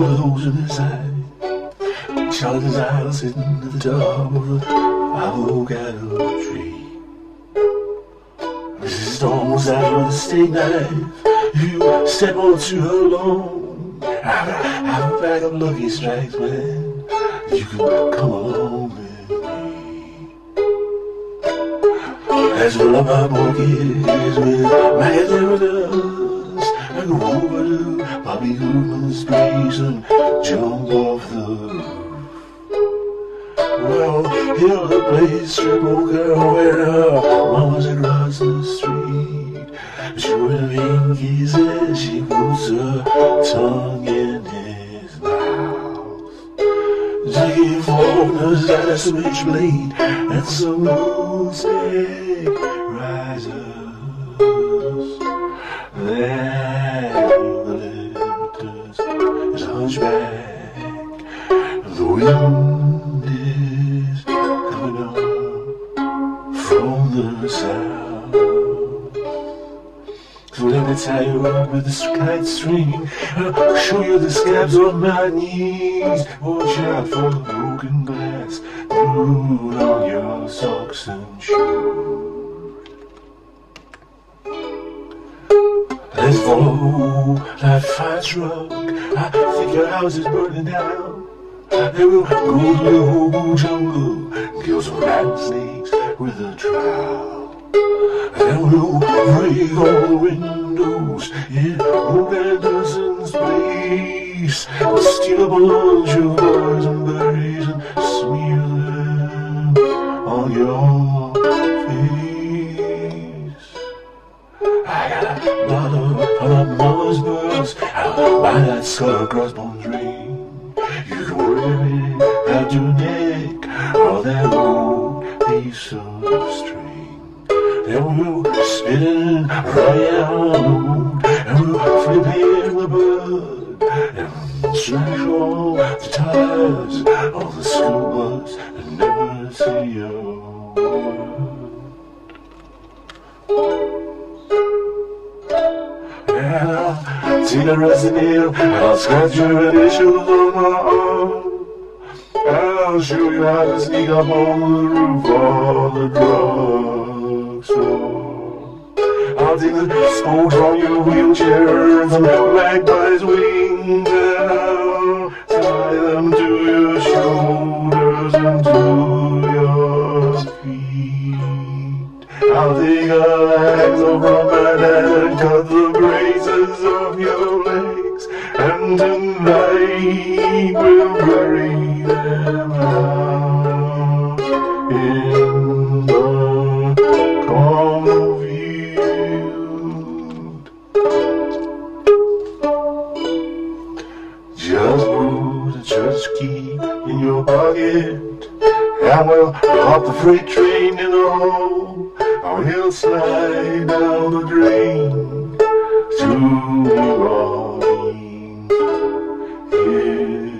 what in his eye? Charlie Delisle sitting at the top of the avocado tree. Mrs. Stone's out with a steak knife. You step onto her lawn. Have a, have a bag of Lucky Strikes, man. You can come along with me. As well love my mortgage with Maggie does. I go over to Bobby Goodman's place and jump off the roof. Well, he'll place strip poker where her mama's across the street. She would winky as she puts her tongue in his mouth. Dicky Faulkner's got a switchblade and some loose risers. Wind is coming on from the south. So let me tie you up with this kite string. I'll show you the scabs on my knees. Watch out for the broken glass. Glued on your socks and shoes. Let's follow that fire truck. I think your house is burning down. And we'll go to the whole jungle, kill some rattlesnakes with a trowel. And we'll break all the windows in Anderson's place. We'll steal a bunch of boysenberries and smear them on your face. I got a bottle of mama's books. I'll buy that skull crossbones ring. You can wear it at your neck or that old piece of string. Then we'll spin it around and we'll flip in the bud and slash all the tires of the school bus and never say a Take a rusty and I'll scratch your initials on my arm. And I'll show you how to sneak up on the roof of the drugstore. I'll take the spokes from your wheelchair and some magpie's wings and I'll tie them to your shoulders and to your feet. I'll take a hacksaw from my tonight we'll bury them out in the cornfield. Just put a church key in your pocket. And we'll hop the freight train in the hole. Or he'll slide down the drain to New Thank you.